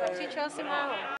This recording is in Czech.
Pak křičel si málo.